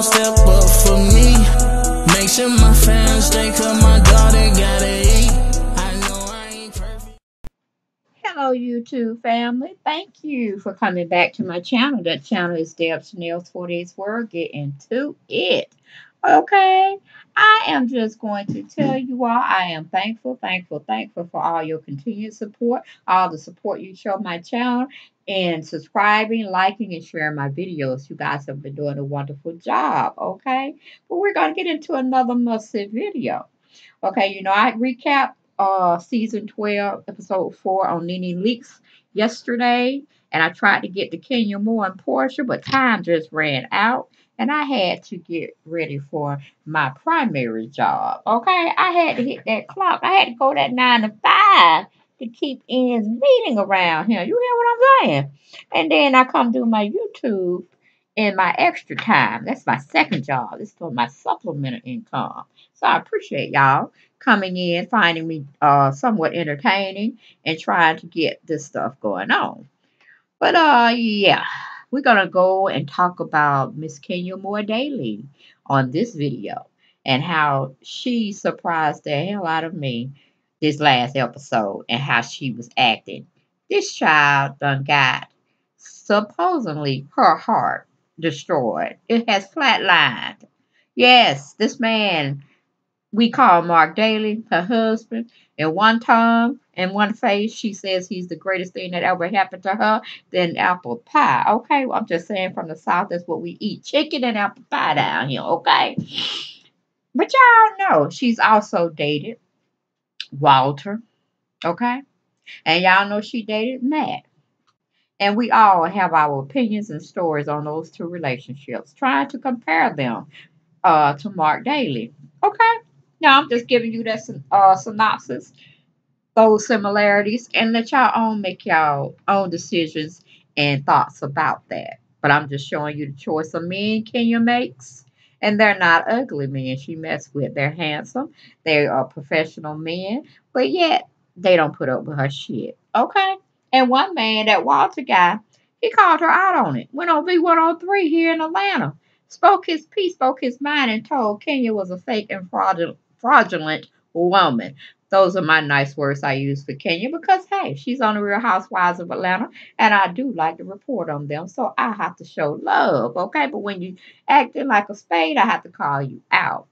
don't step up for me. Make sure my fans stay, cause my daughter gotta eat. I know I ain't perfect. Hello, YouTube family. Thank you for coming back to my channel. That channel is Deb Shanel's 48's Word. Get into it. Okay. I am just going to tell you all I am thankful, thankful, thankful for all your continued support, all the support you show my channel, and subscribing, liking, and sharing my videos. You guys have been doing a wonderful job. Okay. But we're going to get into another must-see video. Okay. You know, I recap uh, season 12, episode 4 on NeNe Leakes yesterday. And I tried to get to Kenya Moore and Porsha, but time just ran out and I had to get ready for my primary job. Okay, I had to hit that clock. I had to go that nine to five to keep ends meeting around here. You hear what I'm saying? And then I come do my YouTube in my extra time. That's my second job. This is for my supplemental income. So I appreciate y'all coming in, finding me uh somewhat entertaining, and trying to get this stuff going on. But uh yeah we're going to go and talk about Miss Kenya Moore Daly on this video and how she surprised the hell out of me this last episode and how she was acting. This child done got supposedly her heart destroyed. It has flatlined. Yes, this man we call Mark Daly, her husband, in one tongue and one face, she says he's the greatest thing that ever happened to her. Then apple pie. Okay, well, I'm just saying from the South, that's what we eat chicken and apple pie down here. Okay. But y'all know she's also dated Walter. Okay. And y'all know she dated Matt. And we all have our opinions and stories on those two relationships, trying to compare them uh, to Mark Daly. Okay. Now I'm just giving you that uh, synopsis those similarities and let y'all own make y'all own decisions and thoughts about that. But I'm just showing you the choice of men Kenya makes. And they're not ugly men she messed with. They're handsome. They are professional men. But yet, they don't put up with her shit. Okay? And one man, that Walter guy, he called her out on it. Went on V103 here in Atlanta. Spoke his piece, spoke his mind, and told Kenya was a fake and fraudulent, fraudulent woman. Those are my nice words I use for Kenya because, hey, she's on the Real Housewives of Atlanta, and I do like to report on them. So I have to show love, okay? But when you acting like a spade, I have to call you out.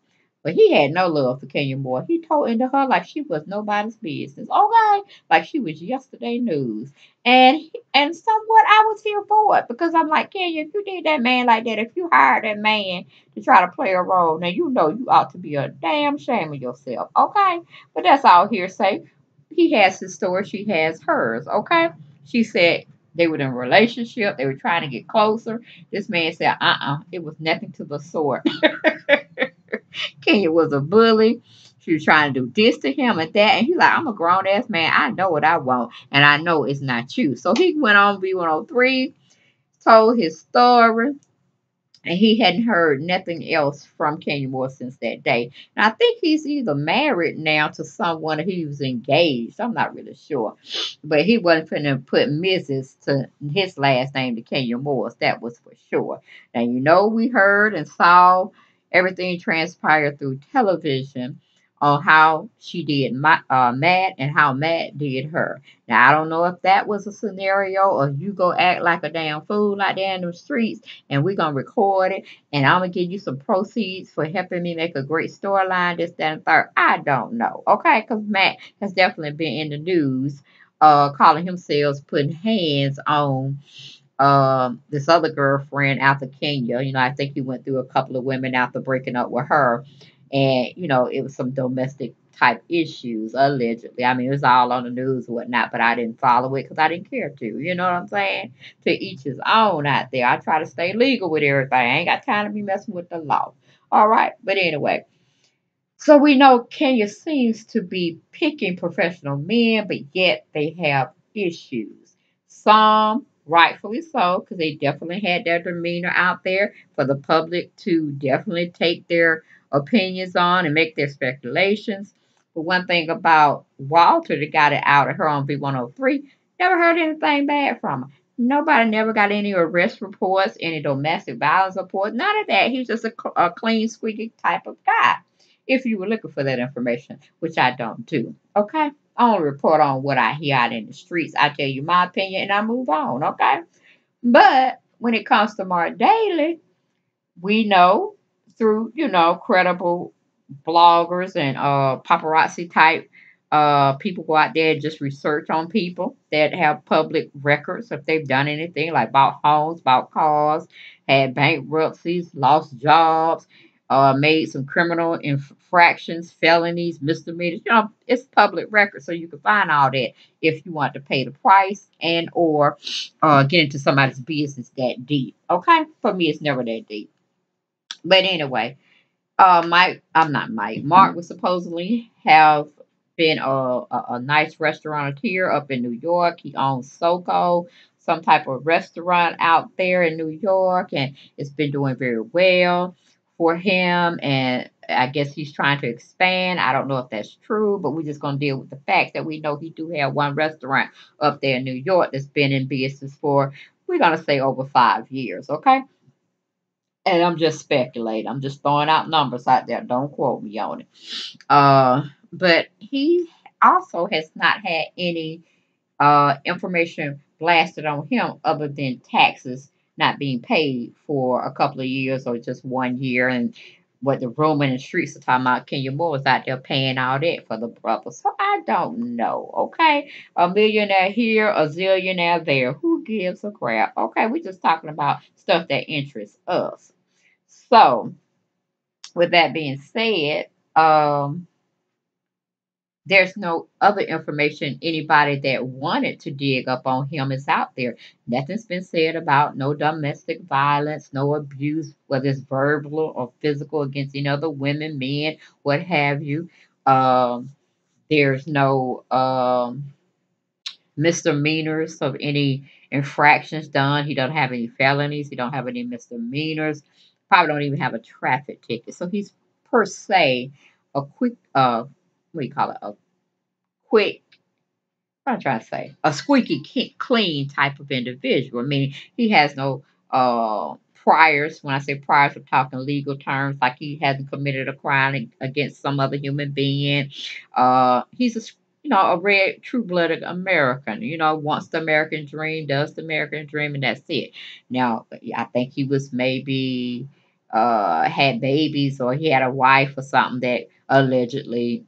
But he had no love for Kenya Moore. He told into her like she was nobody's business. Okay, like she was yesterday news. And and somewhat I was here for it because I'm like, Kenya, if you did that man like that, if you hired that man to try to play a role, now you know you ought to be a damn shame of yourself. Okay, but that's all hearsay. He has his story, she has hers. Okay, she said they were in a relationship. They were trying to get closer. This man said, uh-uh, it was nothing to the sort. Kenya was a bully. She was trying to do this to him and that. And he's like, I'm a grown ass man. I know what I want. And I know it's not you. So he went on V103, told his story. And he hadn't heard nothing else from Kenya Moore since that day. And I think he's either married now to someone he was engaged. I'm not really sure. But he wasn't going to put Mrs. to his last name to Kenya Moore's. That was for sure. Now, you know, we heard and saw everything transpired through television on how she did uh, Matt and how Matt did her. Now, I don't know if that was a scenario or you go act like a damn fool out there in the streets and we're going to record it and I'm going to give you some proceeds for helping me make a great storyline, this, that, and third. I don't know, okay? Because Matt has definitely been in the news uh, calling himself putting hands on um, this other girlfriend after Kenya. You know, I think he went through a couple of women after breaking up with her. And, you know, it was some domestic type issues, allegedly. I mean, it was all on the news and whatnot, but I didn't follow it because I didn't care to. You know what I'm saying? To each his own out there. I try to stay legal with everything. I ain't got time to be messing with the law. All right. But anyway. So we know Kenya seems to be picking professional men, but yet they have issues. Some rightfully so, because they definitely had their demeanor out there for the public to definitely take their opinions on and make their speculations. But one thing about Walter that got it out of her on V103, never heard anything bad from her. Nobody never got any arrest reports, any domestic violence reports, none of that. He's just a, a clean, squeaky type of guy. If you were looking for that information, which I don't do, okay? I only report on what I hear out in the streets. I tell you my opinion and I move on, okay? But when it comes to Mark Daly, we know through, you know, credible bloggers and uh paparazzi type uh people go out there and just research on people that have public records if they've done anything like bought homes, bought cars, had bankruptcies, lost jobs, uh made some criminal infractions, felonies, misdemeanors. You know, it's public record, so you can find all that if you want to pay the price and or uh get into somebody's business that deep. Okay? For me it's never that deep. But anyway, uh, Mike, I'm not Mike. Mark was supposedly have been a, a, a nice restaurateur up in New York. He owns SoCo, some type of restaurant out there in New York, and it's been doing very well for him. And I guess he's trying to expand. I don't know if that's true, but we're just gonna deal with the fact that we know he do have one restaurant up there in New York that's been in business for we're gonna say over five years. Okay. And I'm just speculating. I'm just throwing out numbers out there. Don't quote me on it. Uh, but he also has not had any uh, information blasted on him other than taxes not being paid for a couple of years or just one year. And what the in the streets are talking about, Kenya Moore was out there paying all that for the brother. So I don't know. Okay. A millionaire here, a zillionaire there. Who gives a crap? Okay. We're just talking about stuff that interests us. So, with that being said, um, there's no other information anybody that wanted to dig up on him is out there. Nothing's been said about no domestic violence, no abuse, whether it's verbal or physical against any other women, men, what have you. Um, there's no um, misdemeanors of any infractions done. He don't have any felonies. He don't have any misdemeanors probably don't even have a traffic ticket. So he's per se a quick uh what do you call it? A quick what am I trying to say? A squeaky clean type of individual. I mean, he has no uh priors. When I say priors, we're talking legal terms, like he hasn't committed a crime against some other human being. Uh, he's a you know, a red, true blooded American, you know, wants the American dream, does the American dream, and that's it. Now, I think he was maybe uh had babies or he had a wife or something that allegedly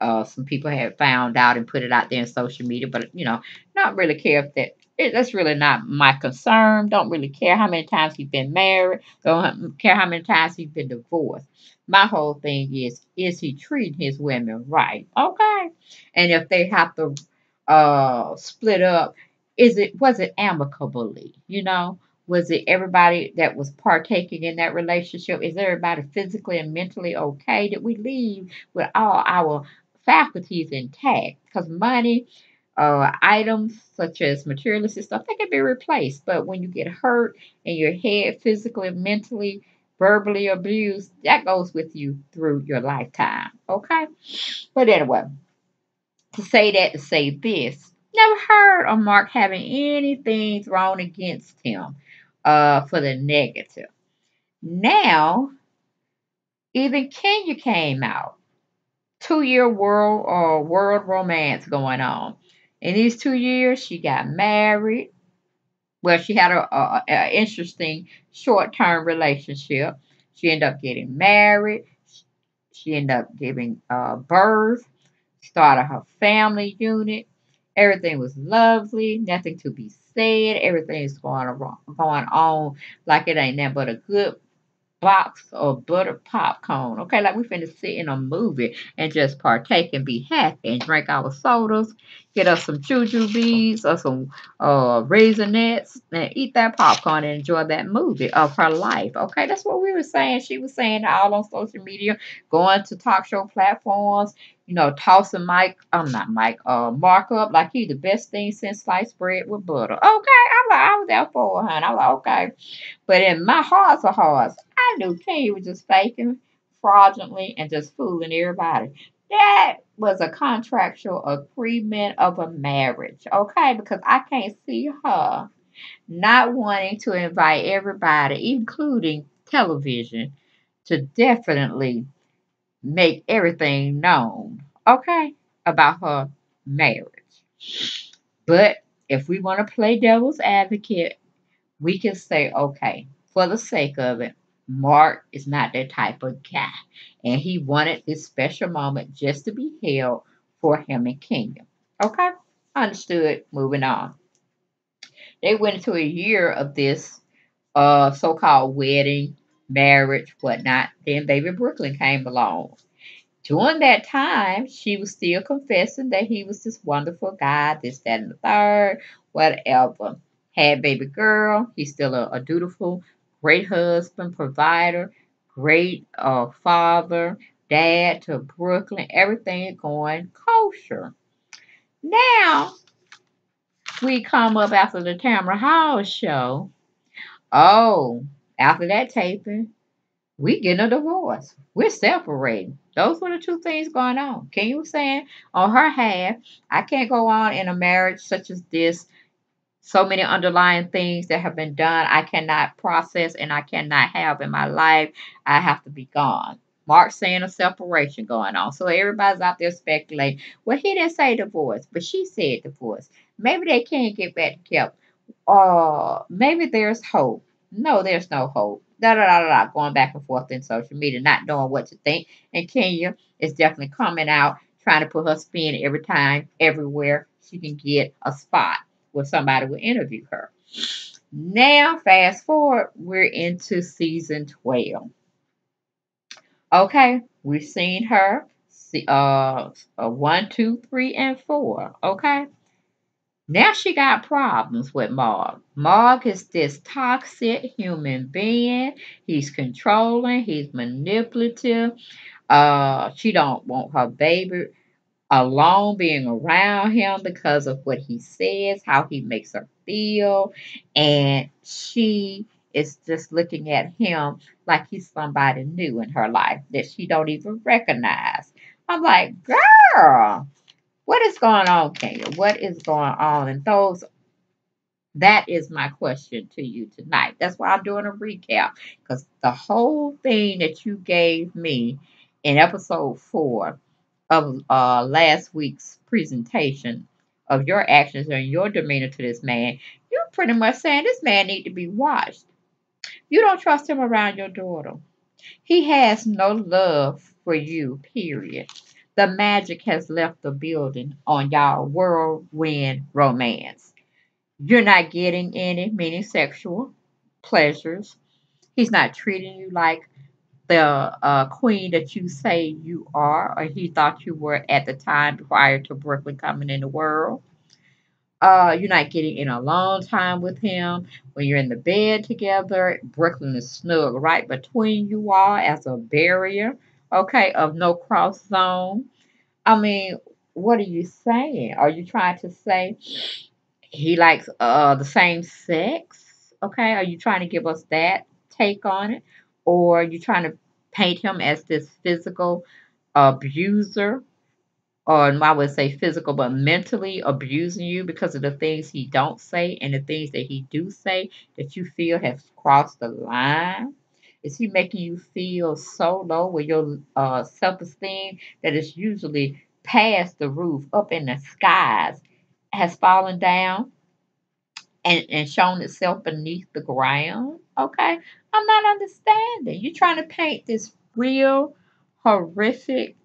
uh some people had found out and put it out there in social media, but you know, not really care if that it, that's really not my concern. Don't really care how many times he's been married. Don't care how many times he's been divorced. My whole thing is, is he treating his women right? Okay. And if they have to uh split up, is it was it amicably? You know, was it everybody that was partaking in that relationship? Is everybody physically and mentally okay? Did we leave with all our faculties intact? Because money, uh, items such as materialistic stuff, they can be replaced. But when you get hurt and your head physically, mentally, verbally abused, that goes with you through your lifetime. Okay? But anyway, to say that, to say this, never heard of Mark having anything thrown against him uh, for the negative. Now, even Kenya came out. Two year world or uh, world romance going on. In these two years, she got married. Well, she had a, a, a interesting short term relationship. She ended up getting married. She ended up giving uh, birth, started her family unit. Everything was lovely, nothing to be said. Everything's going on, going on like it ain't nothing but a good box of butter popcorn. Okay, like we finna sit in a movie and just partake and be happy and drink our sodas, get us some jujubes or some uh raisinets and eat that popcorn and enjoy that movie of her life. Okay, that's what we were saying. She was saying all on social media, going to talk show platforms, you know, tossing Mike, I'm not Mike, uh, Mark up like he the best thing since sliced bread with butter. Okay, I'm like, I was there for her, honey. I'm like, okay. But in my hearts of hearts, I knew Kenya was just faking fraudulently and just fooling everybody. That was a contractual agreement of a marriage, okay? Because I can't see her not wanting to invite everybody, including television, to definitely make everything known, okay, about her marriage. But if we want to play devil's advocate, we can say, okay, for the sake of it, Mark is not that type of guy. And he wanted this special moment just to be held for him and Kenya. Okay? Understood. Moving on. They went into a year of this uh so-called wedding, marriage, whatnot. Then baby Brooklyn came along. During that time, she was still confessing that he was this wonderful guy, this, that, and the third, whatever. Had baby girl. He's still a, a dutiful, great husband, provider, great uh, father, dad to Brooklyn. Everything going kosher. Now, we come up after the Tamron Hall show. Oh, after that taping, we getting a divorce. We're separating. Those were the two things going on. Kenya saying on her half, I can't go on in a marriage such as this. So many underlying things that have been done I cannot process and I cannot have in my life. I have to be gone. Mark saying a separation going on. So everybody's out there speculating. Well, he didn't say divorce, but she said divorce. Maybe they can't get back together. Uh, maybe there's hope. No, there's no hope. Da da da da. Going back and forth in social media, not knowing what to think. And Kenya is definitely coming out, trying to put her spin every time, everywhere she can get a spot where somebody will interview her. Now, fast forward, we're into season 12. Okay, we've seen her uh, uh, one, two, three, and four. Okay. Now she got problems with Mark. Mark is this toxic human being. He's controlling. He's manipulative. Uh, she don't want her baby alone being around him because of what he says, how he makes her feel, and she is just looking at him like he's somebody new in her life that she don't even recognize. I'm like, girl, what is going on, Kenya? What is going on? And those that is my question to you tonight. That's why I'm doing a recap. Because the whole thing that you gave me in episode four of uh, last week's presentation of your actions and your demeanor to this man, you're pretty much saying this man need to be watched. You don't trust him around your daughter. He has no love for you, period. The magic has left the building on y'all whirlwind romance. You're not getting any, meaning sexual pleasures. He's not treating you like the uh, queen that you say you are, or he thought you were at the time prior to Brooklyn coming in the world. Uh, you're not getting in a long time with him. When you're in the bed together, Brooklyn is snug right between you all as a barrier, okay, of no cross zone. I mean, what are you saying? Are you trying to say he likes uh the same sex? Okay, are you trying to give us that take on it? Or are you trying to paint him as this physical abuser? or I would say physical, but mentally abusing you because of the things he don't say and the things that he do say that you feel has crossed the line? Is he making you feel so low with your uh, self-esteem that it's usually past the roof, up in the skies, has fallen down and, and shown itself beneath the ground? Okay, I'm not understanding. You're trying to paint this real horrific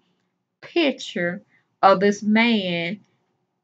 picture of this man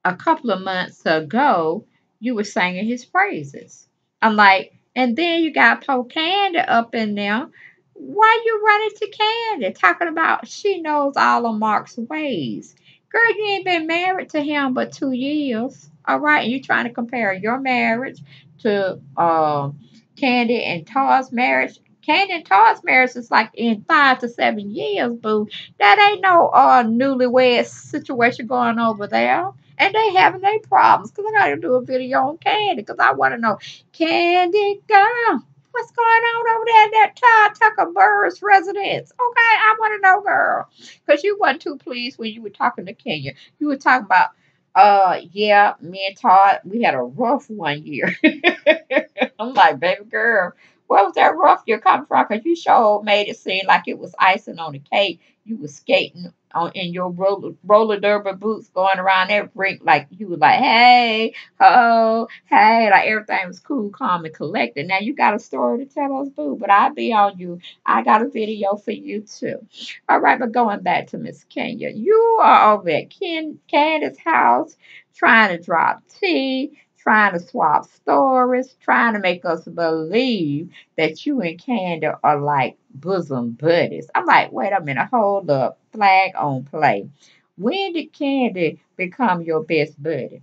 a couple of months ago, you were singing his praises. I'm like, and then you got Poe Candy up in there. Why you running to Candy talking about she knows all of Mark's ways? Girl, you ain't been married to him but two years. All right, and you trying to compare your marriage to uh, Candy and Todd's marriage. Candy and Todd's marriage is like in five to seven years, boo. That ain't no uh newlywed situation going over there. And they having their problems because I got to do a video on Candy because I want to know, Candy girl, what's going on over there at that Todd Tucker Burruss residence? Okay, I want to know, girl. Because you wasn't too pleased when you were talking to Kenya. You were talking about Uh, yeah, me and Todd, we had a rough one year. I'm like, baby girl, where was that rough year coming from? Because you sure made it seem like it was icing on the cake. You was skating on in your roller, roller derby boots going around that rink like you was like, hey, oh, hey, like everything was cool, calm, and collected. Now you got a story to tell us, boo, but I'll be on you. I got a video for you too. All right, but going back to Miss Kenya, you are over at Ken Candace's house trying to drop tea, trying to swap stories, trying to make us believe that you and Candace are like bosom buddies. I'm like, wait a minute, hold up, flag on play. When did Candy become your best buddy?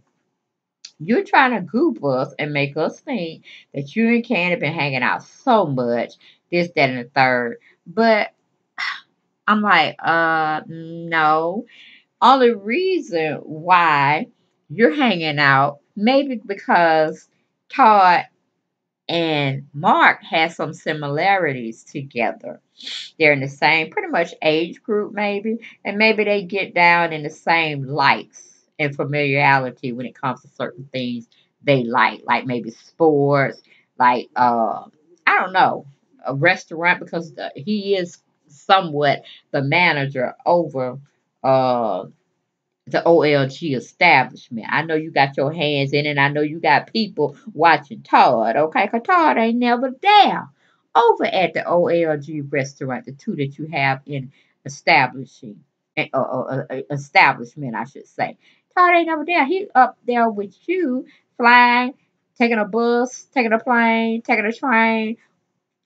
You're trying to goop us and make us think that you and Candy have been hanging out so much, this, that, and the third. But I'm like, uh, no. Only reason why you're hanging out, maybe because Todd and Mark have some similarities together. They're in the same pretty much age group, maybe, and maybe they get down in the same likes and familiarity when it comes to certain things they like, like maybe sports, like uh, I don't know, a restaurant because the, he is somewhat the manager over uh the OLG establishment. I know you got your hands in it. I know you got people watching Todd, okay? Because Todd ain't never there over at the OLG restaurant, the two that you have in establishing, eh, uh, uh, uh, establishment, I should say. Todd ain't never there. He up there with you, flying, taking a bus, taking a plane, taking a train,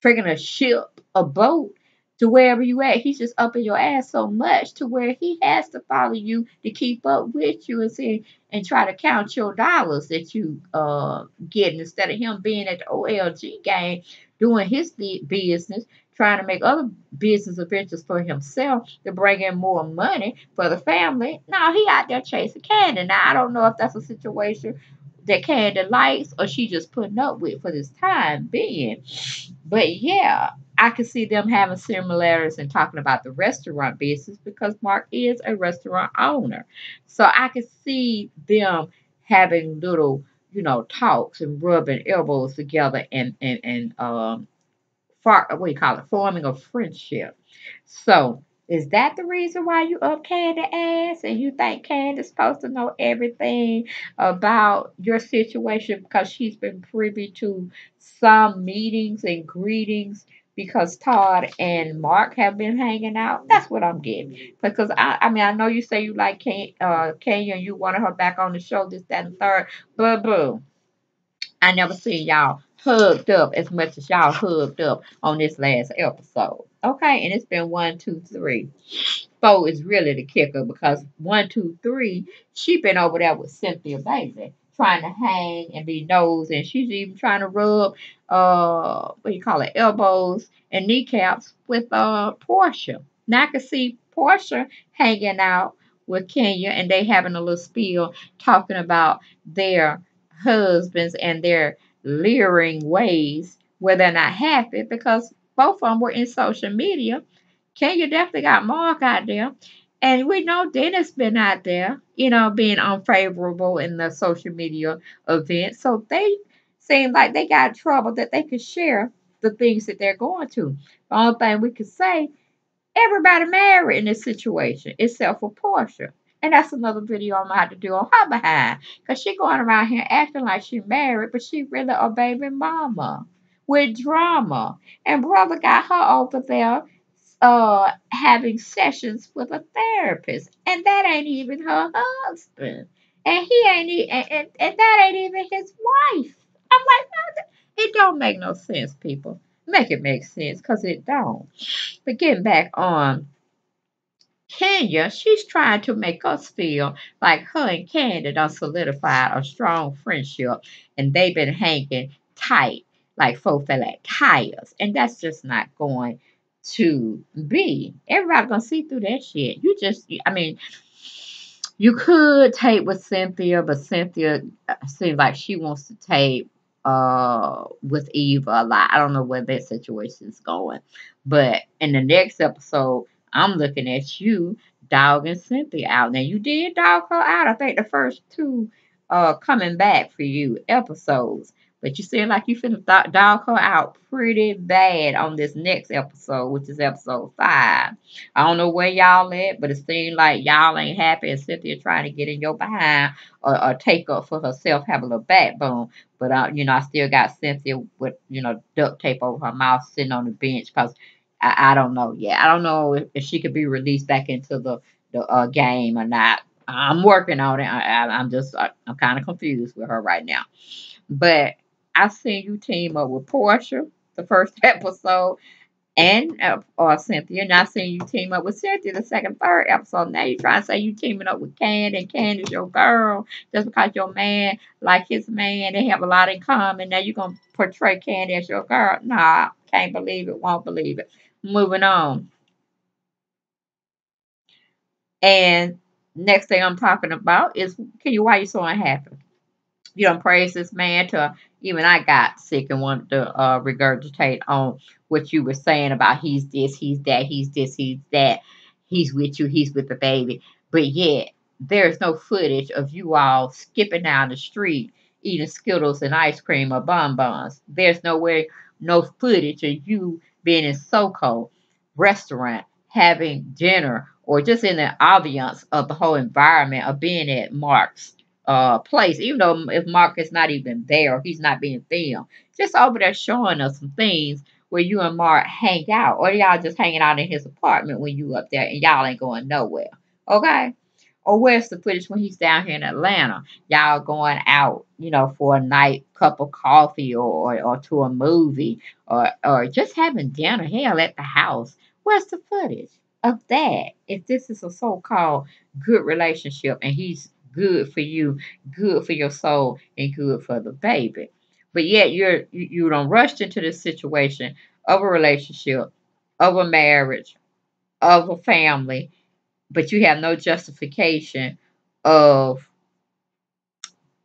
taking a ship, a boat to wherever you at. He's just up in your ass so much to where he has to follow you to keep up with you and see and try to count your dollars that you uh get instead of him being at the OLG game doing his business, trying to make other business ventures for himself to bring in more money for the family. No, he out there chasing candy. Now I don't know if that's a situation that Candy likes or she just putting up with for this time being. But yeah, I can see them having similarities and talking about the restaurant business because Mark is a restaurant owner. So I can see them having little, you know, talks and rubbing elbows together and and and um far what do you call it, forming a friendship. So is that the reason why you up Candy ass and you think Candy's supposed to know everything about your situation because she's been privy to some meetings and greetings because Todd and Mark have been hanging out? That's what I'm getting. Because I, I mean, I know you say you like Ken, uh, Kenya and you wanted her back on the show, this, that, and third. But boo, I never seen y'all hugged up as much as y'all hugged up on this last episode. Okay, and it's been one, two, three. Four is really the kicker because one, two, three, she been over there with Cynthia Bailey trying to hang and be nose, and she's even trying to rub uh what you call it, elbows and kneecaps with uh Porsha. Now I can see Porsha hanging out with Kenya and they having a little spiel talking about their husbands and their leering ways where they're not happy because both of them were in social media. Kenya definitely got Mark out there. And we know Dennis been out there, you know, being unfavorable in the social media event. So they seem like they got trouble that they could share the things that they're going to. The only thing we could say, everybody married in this situation except for Porsha. And that's another video I'm gonna have to do on her behind. Cause she going around here acting like she married, but she really a baby mama with drama. And brother got her over there uh having sessions with a therapist. And that ain't even her husband. And he ain't and, and, and that ain't even his wife. I'm like, no, it don't make no sense, people. Make it make sense, cause it don't. But getting back on Kenya, she's trying to make us feel like her and Candy done solidified a strong friendship and they've been hanging tight like four flat tires. And that's just not going to be. Everybody gonna see through that shit. You just I mean, you could tape with Cynthia, but Cynthia uh, seems like she wants to tape uh with Eva a lot. I don't know where that situation is going. But in the next episode, I'm looking at you dogging Cynthia out. Now you did dog her out. I think the first two uh coming back for you episodes. But you seem like you finna th- dog her out pretty bad on this next episode, which is episode five. I don't know where y'all at, but it seems like y'all ain't happy and Cynthia trying to get in your behind or, or take up for herself, have a little backbone. But uh, you know, I still got Cynthia with you know duct tape over her mouth, sitting on the bench because I, I don't know yet. I don't know if, if she could be released back into the the uh, game or not. I'm working on it. I, I'm just I, I'm kind of confused with her right now. But I seen you team up with Porsha the first episode, and uh, uh, Cynthia. And I seen you team up with Cynthia the second, third episode. Now you trying to say you teaming up with Candy, and Candy's your girl just because your man like his man. They have a lot in common. Now you're gonna portray Candy as your girl? Nah, can't believe it. Won't believe it. Moving on. And next thing I'm talking about is, Kenya why you so unhappy? You don't praise this man to even I got sick and wanted to uh, regurgitate on what you were saying about he's this, he's that, he's this, he's that, he's with you, he's with the baby. But yet there's no footage of you all skipping down the street eating Skittles and ice cream or bonbons. There's nowhere, no footage of you being in SoCo restaurant having dinner or just in the ambiance of the whole environment of being at Mark's uh, place, even though if Mark is not even there he's not being filmed, just over there showing us some things where you and Mark hang out, or y'all just hanging out in his apartment when you up there and y'all ain't going nowhere. Okay? Or where's the footage when he's down here in Atlanta? Y'all going out, you know, for a night cup of coffee or, or, to a movie or or just having dinner, hell, at the house. Where's the footage of that? If this is a so-called good relationship and he's good for you, good for your soul, and good for the baby. But yet you're you, you don't rush into this situation of a relationship, of a marriage, of a family, but you have no justification of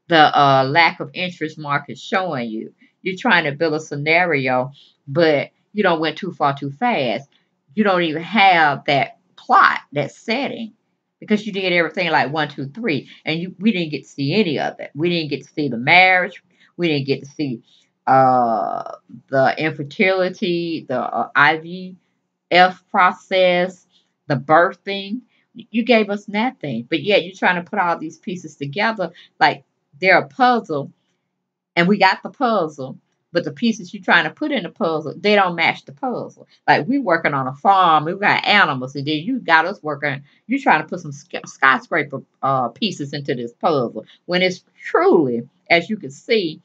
the uh, lack of interest Mark is showing you. You're trying to build a scenario, but you don't went too far too fast. You don't even have that plot, that setting because you did everything like one, two, three, and you we didn't get to see any of it. We didn't get to see the marriage. We didn't get to see uh, the infertility, the uh, IVF process, the birthing. You gave us nothing, but yet you're trying to put all these pieces together like they're a puzzle, and we got the puzzle, but the pieces you're trying to put in the puzzle, they don't match the puzzle. Like we working on a farm, we got animals, and then you got us working. You're trying to put some skyscraper uh, pieces into this puzzle when it's truly, as you can see,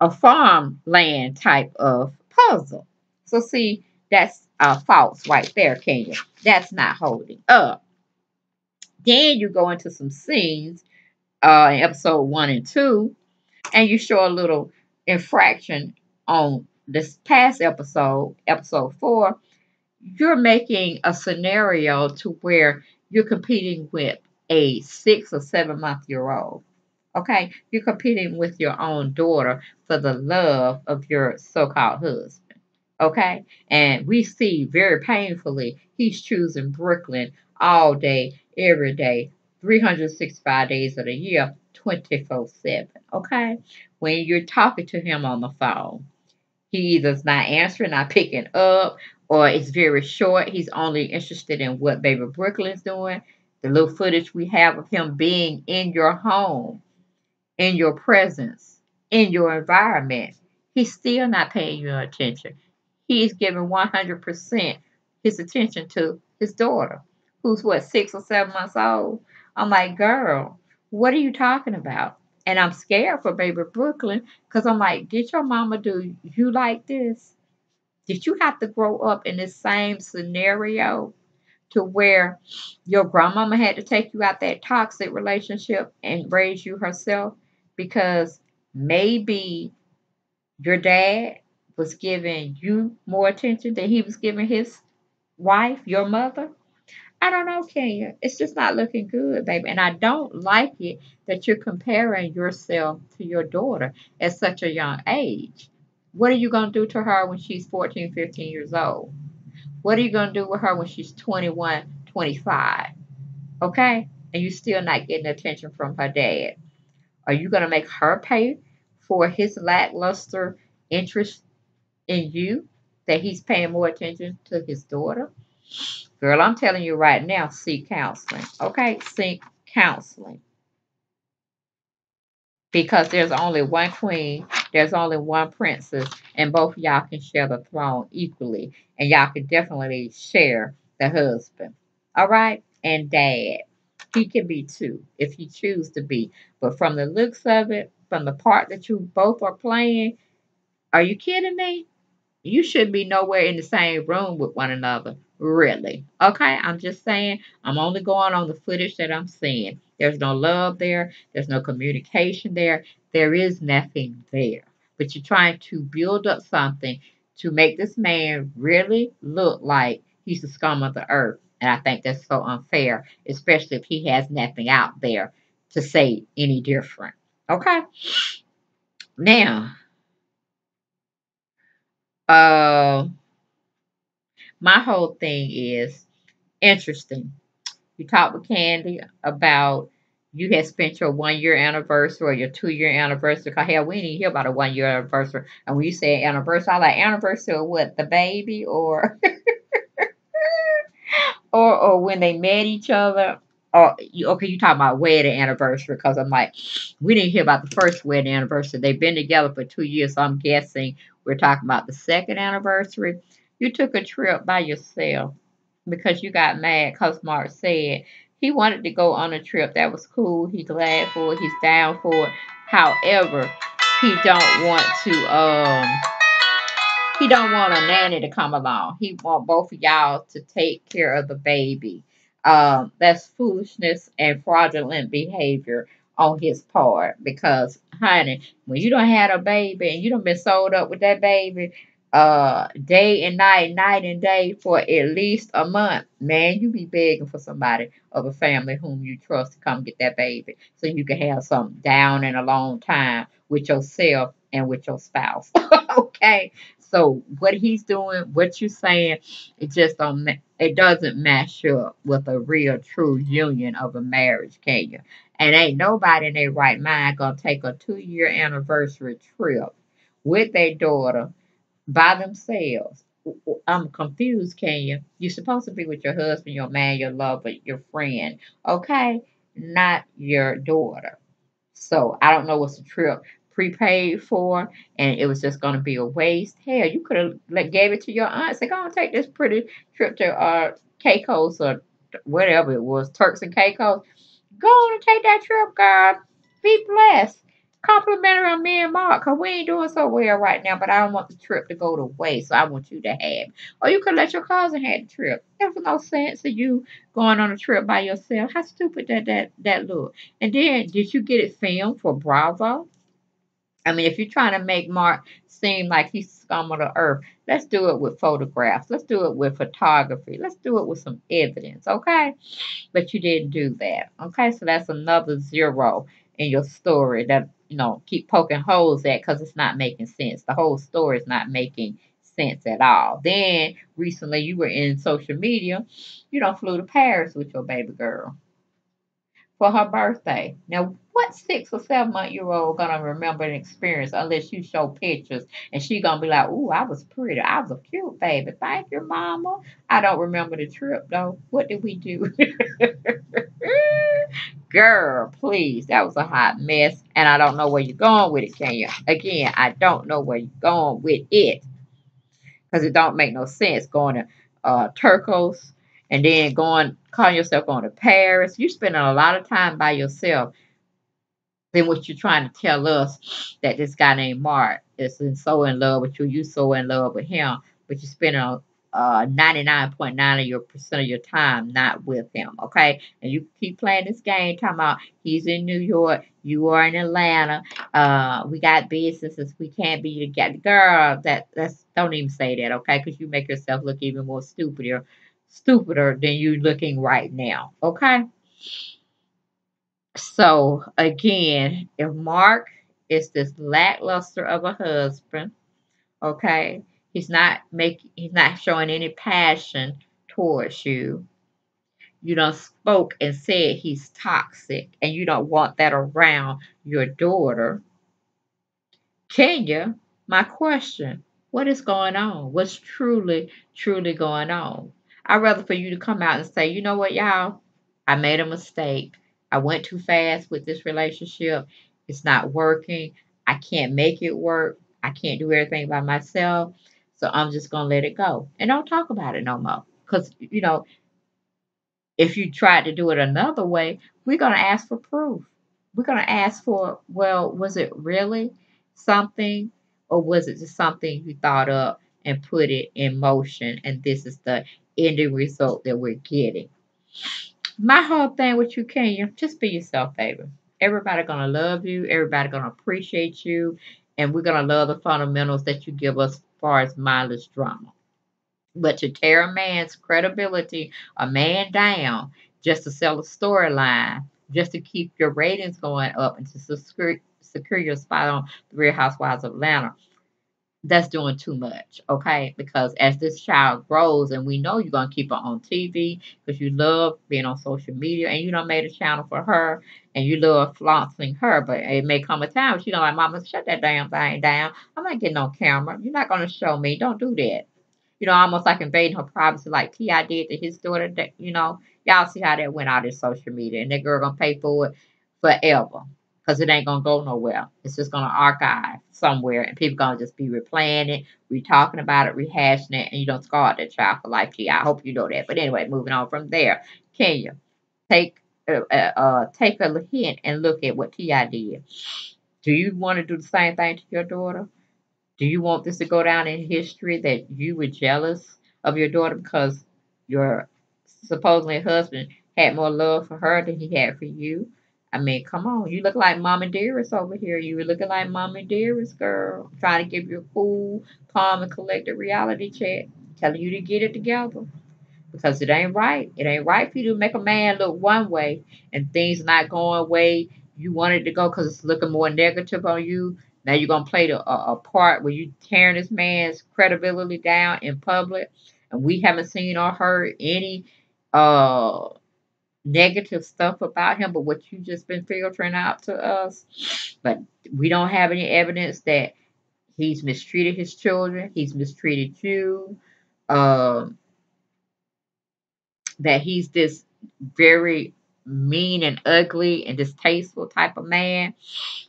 a farmland type of puzzle. So see, that's uh, false right there, you? That's not holding up. Then you go into some scenes uh, in episode one and two, and you show a little infraction on this past episode, episode four, you're making a scenario to where you're competing with a six or seven month year old. Okay, you're competing with your own daughter for the love of your so called husband. Okay, and we see very painfully he's choosing Brooklyn all day, every day, 365 days of the year, 24 7. Okay, when you're talking to him on the phone. He either's not answering, not picking up, or it's very short. He's only interested in what baby Brooklyn's doing. The little footage we have of him being in your home, in your presence, in your environment. He's still not paying you attention. He's giving 100% his attention to his daughter, who's what, six or seven months old. I'm like, girl, what are you talking about? And I'm scared for baby Brooklyn because I'm like, did your mama do you like this? Did you have to grow up in this same scenario to where your grandmama had to take you out that toxic relationship and raise you herself? Because maybe your dad was giving you more attention than he was giving his wife, your mother. I don't know, Kenya. It's just not looking good, baby. And I don't like it that you're comparing yourself to your daughter at such a young age. What are you going to do to her when she's 14, 15 years old? What are you going to do with her when she's 21, 25? Okay? And you're still not getting attention from her dad. Are you going to make her pay for his lackluster interest in you that he's paying more attention to his daughter? Girl, I'm telling you right now, seek counseling. Okay? Seek counseling. Because there's only one queen, there's only one princess, and both y'all can share the throne equally. And y'all can definitely share the husband. All right? And dad. He can be too, if he choose to be. But from the looks of it, from the part that you both are playing, are you kidding me? You shouldn't be nowhere in the same room with one another. Really. Okay? I'm just saying, I'm only going on the footage that I'm seeing. There's no love there. There's no communication there. There is nothing there. But you're trying to build up something to make this man really look like he's the scum of the earth. And I think that's so unfair, especially if he has nothing out there to say any different. Okay? Now, uh, my whole thing is interesting. You talked with Candy about you had spent your one year anniversary or your two year anniversary. Cause hell, we didn't hear about a one year anniversary. And when you say anniversary, I like anniversary of what? The baby or or or when they met each other. Or you, okay, you talk about wedding anniversary because I'm like, we didn't hear about the first wedding anniversary. They've been together for two years, so I'm guessing we're talking about the second anniversary. You took a trip by yourself because you got mad because Mark said he wanted to go on a trip. That was cool. He's glad for it. He's down for it. However, he don't want to um he don't want a nanny to come along. He want both of y'all to take care of the baby. Um, that's foolishness and fraudulent behavior on his part because honey, when you don't have a baby and you don't been sold up with that baby, uh day and night, night and day for at least a month, man, you be begging for somebody of a family whom you trust to come get that baby so you can have some down and a long time with yourself and with your spouse. okay. So what he's doing, what you're saying, it just don't it doesn't match up with a real true union of a marriage, Kenya? And ain't nobody in their right mind gonna take a two year anniversary trip with their daughter by themselves. I'm confused, Kenya. You're supposed to be with your husband, your man, your lover, your friend, okay? Not your daughter. So I don't know what's the trip prepaid for, and it was just going to be a waste. Hell, you could have like gave it to your aunt. Say, go and take this pretty trip to uh Caicos or whatever it was, Turks and Caicos. Go on and take that trip, girl. Be blessed complimentary on me and Mark because we ain't doing so well right now, but I don't want the trip to go to waste, so I want you to have. Or you could let your cousin have the trip. There's no sense of you going on a trip by yourself. How stupid that that that look. And then did you get it filmed for Bravo? I mean, if you're trying to make Mark seem like he's scum of the earth, let's do it with photographs. Let's do it with photography. Let's do it with some evidence, okay? But you didn't do that, okay? So that's another zero in your story that you know, keep poking holes at because it's not making sense. The whole story is not making sense at all. Then recently you were in social media, you don't flew to Paris with your baby girl for her birthday. Now, what six or seven month year old gonna remember an experience unless you show pictures and she gonna be like, "Ooh, I was pretty. I was a cute baby. Thank you, mama." I don't remember the trip though. What did we do? Girl, please. That was a hot mess. And I don't know where you're going with it, Kenya? Again, I don't know where you're going with it. Because it don't make no sense going to uh, Turcos and then going, calling yourself going to Paris. You're spending a lot of time by yourself than what you're trying to tell us that this guy named Mark is so in love with you. you're so in love with him, but you're spending uh 99.9 of your percent of your time not with him okay? And you keep playing this game talking about he's in new york you are in atlanta uh we got businesses we can't be together. Girl that that's don't even say that okay? Because you make yourself look even more stupider stupider than you looking right now okay? So again if mark is this lackluster of a husband okay He's not making he's not showing any passion towards you. you don't spoke and said he's toxic and you don't want that around your daughter. Kenya, my question, what is going on? What's truly, truly going on? I'd rather for you to come out and say, you know what, y'all, I made a mistake. I went too fast with this relationship. It's not working. I can't make it work. I can't do everything by myself. So I'm just going to let it go. And don't talk about it no more. Because, you know, if you tried to do it another way, we're going to ask for proof. We're going to ask for, well, was it really something or was it just something you thought up and put it in motion and this is the ending result that we're getting? My whole thing with you, Kenya, just be yourself, baby. Everybody gonna love you. Everybody gonna appreciate you, and we're gonna love the fundamentals that you give us far as mindless drama. But to tear a man's credibility, a man down, just to sell a storyline, just to keep your ratings going up, and to secure, secure your spot on the Real Housewives of Atlanta, that's doing too much, okay? Because as this child grows, and we know you're gonna keep her on TV because you love being on social media, and you don't made a channel for her, and you love flaunting her. But it may come a time she gonna like, Mama, shut that damn thing down. I'm not getting on camera. You're not gonna show me. Don't do that. You know, almost like invading her privacy, like T.I. did to his daughter. That you know, y'all see how that went out in social media, and that girl gonna pay for it forever because it ain't gonna go nowhere. It's just gonna archive somewhere, and people gonna just be replaying it, re-talking about it, rehashing it, and you don't scar that child for life. Gee, I hope you know that. But anyway, moving on from there, Kenya, take uh, uh, uh take a hint and look at what T.I. did. Do you want to do the same thing to your daughter? Do you want this to go down in history that you were jealous of your daughter because your supposedly husband had more love for her than he had for you? I mean, come on. You look like Mama Dearest over here. You were looking like Mama Dearest, girl. trying to give you a cool, calm, and collected reality check. Telling you to get it together. Because it ain't right. It ain't right for you to make a man look one way and things not going way you wanted to go because it's looking more negative on you. Now you're going to play the, a, a part where you tearing this man's credibility down in public. And we haven't seen or heard any uh negative stuff about him, but what you just been filtering out to us. But we don't have any evidence that he's mistreated his children, he's mistreated you, um, that he's this very mean and ugly and distasteful type of man.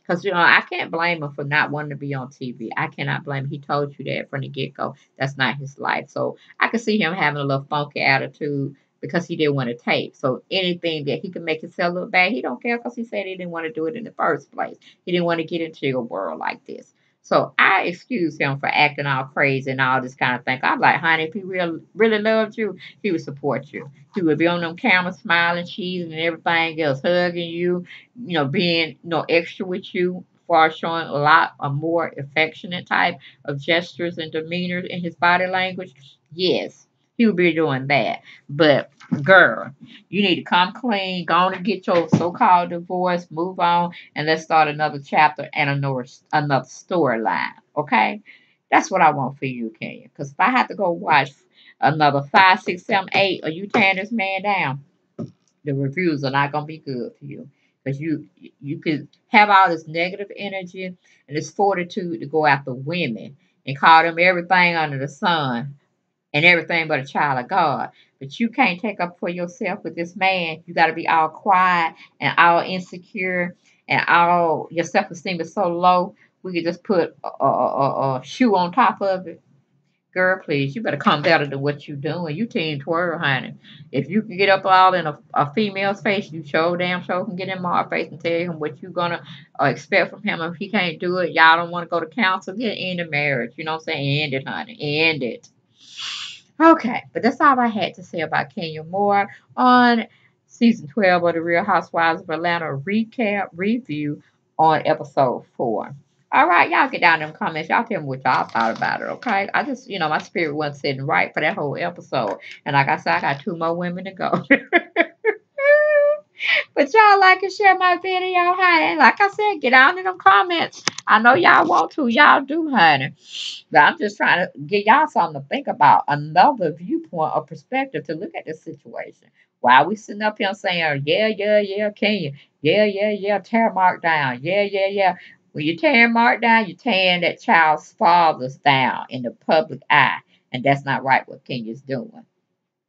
Because, you know, I can't blame him for not wanting to be on TV. I cannot blame him. He told you that from the get go. That's not his life. So I can see him having a little funky attitude because he didn't want to tape. So anything that he could make himself look bad, he don't care because he said he didn't want to do it in the first place. He didn't want to get into a world like this. So I excuse him for acting all crazy and all this kind of thing. I'm like, honey, if he real, really loved you, he would support you. He would be on them cameras smiling, cheesing, and everything else, hugging you, you know, being, you know, extra with you, far showing a lot a more affectionate type of gestures and demeanor in his body language. Yes, he would be doing that. But girl, you need to come clean, go on and get your so-called divorce, move on, and let's start another chapter and another another storyline. Okay, that's what I want for you, Kenya. Because if I have to go watch another five, six, seven, eight, or you tearing this man down, the reviews are not gonna be good for you. Because you you could have all this negative energy and this fortitude to go after women and call them everything under the sun and everything but a child of God. But you can't take up for yourself with this man. You got to be all quiet and all insecure and all your self esteem is so low. We could just put a, a, a, shoe on top of it. Girl, please, you better come better than what you doing. You team twirl, honey. If you can get up all in a, a female's face, you show damn show can get in my face and tell him what you gonna uh, expect from him. If he can't do it, y'all don't want to go to counsel, get end the marriage. You know what I'm saying? End it, honey. End it. Okay, but that's all I had to say about Kenya Moore on season 12 of The Real Housewives of Atlanta recap review on episode 4. All right, y'all get down in the comments. Y'all tell me what y'all thought about it, okay? I just, you know, my spirit wasn't sitting right for that whole episode. And like I said, I got two more women to go. But y'all like and share my video, honey. Like I said, get down in them comments. I know y'all want to. Y'all do, honey. But I'm just trying to get y'all something to think about. Another viewpoint or perspective to look at this situation. Why are we sitting up here saying, yeah, yeah, yeah, Kenya? Yeah, yeah, yeah, tear Mark down. Yeah, yeah, yeah. When you're tearing Mark down, you're tearing that child's fathers down in the public eye. And that's not right what Kenya's doing.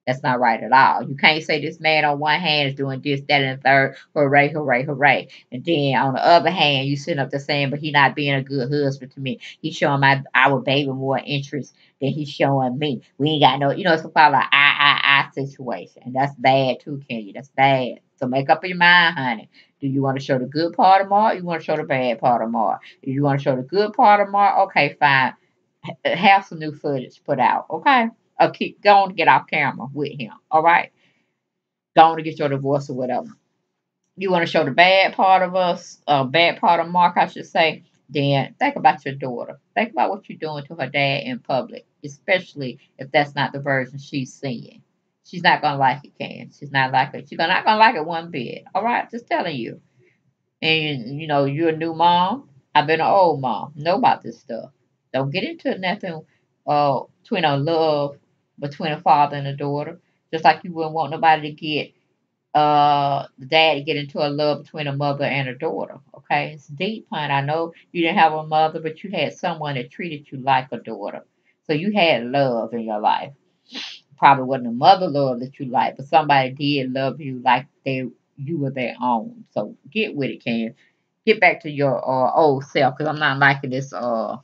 That's not right at all. You can't say this man on one hand is doing this, that, and the third. Hooray, hooray, hooray. And then on the other hand, you sitting up there saying, but he not being a good husband to me. He's showing my our baby more interest than he's showing me. We ain't got no, you know, it's about like I, I, I situation. And that's bad too, Kenya. That's bad. So make up your mind, honey. Do you want to show the good part of Mark? you want to show the bad part of Mark? If you want to show the good part of Mark, okay, fine. Have some new footage put out, okay? Or keep going to get off camera with him, all right? Going to get your divorce or whatever. You want to show the bad part of us, uh, bad part of Mark, I should say. Then think about your daughter. Think about what you're doing to her dad in public, especially if that's not the version she's seeing. She's not gonna like it, Can. She's not like it. She's not gonna like it one bit. All right, just telling you. And you know, you're a new mom. I've been an old mom. Know about this stuff. Don't get into nothing uh between a love between a father and a daughter. Just like you wouldn't want nobody to get uh the dad to get into a love between a mother and a daughter. Okay, it's deep, honey. I know you didn't have a mother, but you had someone that treated you like a daughter. So you had love in your life probably wasn't a mother love that you like, but somebody did love you like they you were their own. So get with it, Ken. Get back to your uh, old self, because I'm not liking this uh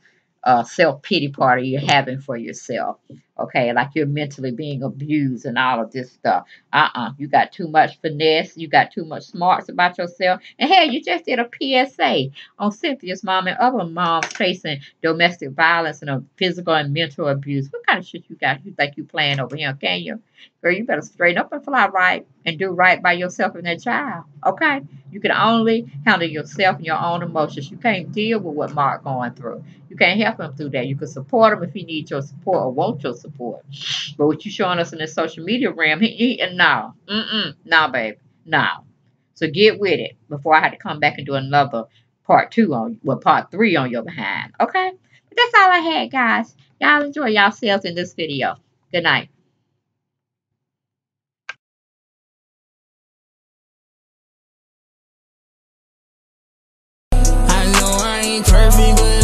uh, self pity party you're having for yourself. Okay, like you're mentally being abused and all of this stuff. Uh uh You got too much finesse. You got too much smarts about yourself. And hey, you just did a PSA on Cynthia's mom and other moms facing domestic violence and a physical and mental abuse. What kind of shit you got? You think you playing over here? Kenya? Girl, you better straighten up and fly right and do right by yourself and that child. Okay? You can only handle yourself and your own emotions. You can't deal with what Mark going through. You can't help him through that. You can support him if he needs your support or want your support support. But what you showing us in this social media realm, he, eating no, mm-mm, no, baby, no. So get with it before I had to come back and do another part two on, well, part three on your behind, okay? But that's all I had, guys. Y'all enjoy yourselves in this video. Good night. Perfect, but